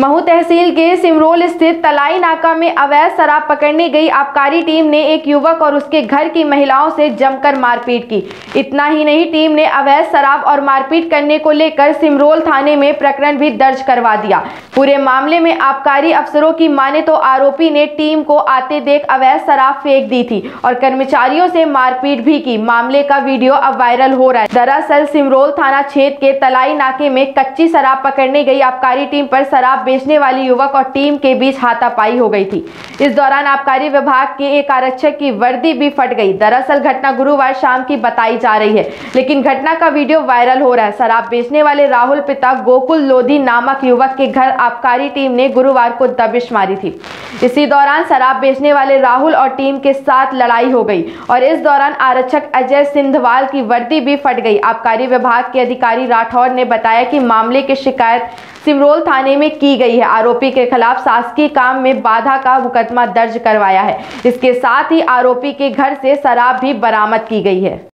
महू तहसील के सिमरोल स्थित तलाई नाका में अवैध शराब पकड़ने गई आबकारी टीम ने एक युवक और उसके घर की महिलाओं से जमकर मारपीट की। इतना ही नहीं, टीम ने अवैध शराब और मारपीट करने को लेकर सिमरोल थाने में प्रकरण भी दर्ज करवा दिया। पूरे मामले में आबकारी अफसरों की माने तो आरोपी ने टीम को आते देख अवैध शराब फेंक दी थी और कर्मचारियों से मारपीट भी की। मामले का वीडियो अब वायरल हो रहा है। दरअसल सिमरोल थाना क्षेत्र के तलाई नाके में कच्ची शराब पकड़ने गई आबकारी टीम पर शराब बेचने वाली युवक और टीम के बीच हाथापाई हो गई थी। इस दौरान आबकारी विभाग के एक आरक्षक की वर्दी भी फट गई। दरअसल घटना गुरुवार शाम की बताई जा रही है, लेकिन घटना का वीडियो वायरल हो रहा है। शराब बेचने वाले राहुल पिता गोकुल लोधी नामक युवक के घर आबकारी टीम ने गुरुवार को दबिश मारी थी। इसी दौरान शराब बेचने वाले राहुल और टीम के साथ लड़ाई हो गई और इस दौरान आरक्षक अजय सिंधवाल की वर्दी भी फट गई। आबकारी विभाग के अधिकारी राठौर ने बताया कि मामले की शिकायत सिमरोल थाने में की गई है। आरोपी के खिलाफ शासकीय काम में बाधा का मुकदमा दर्ज करवाया है। इसके साथ ही आरोपी के घर से शराब भी बरामद की गई है।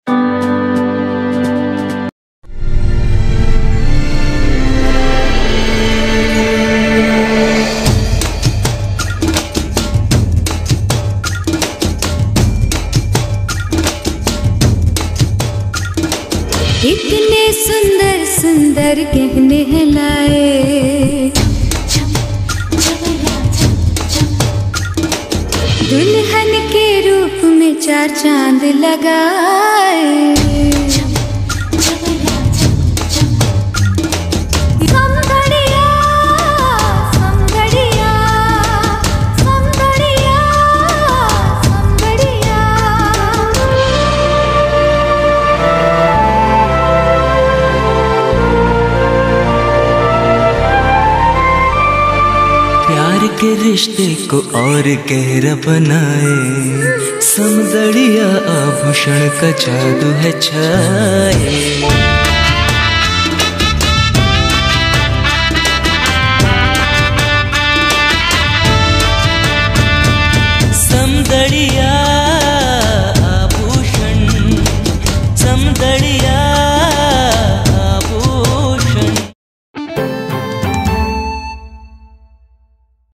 इतने सुंदर सुंदर गहने लाए। दुल्हन के रूप में चार चाँद लगाए। के रिश्ते को और गहरा बनाए। समदड़िया आभूषण का जादू है छाए।